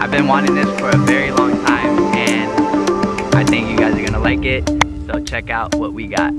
I've been wanting this for a very long time and I think you guys are gonna like it. So check out what we got.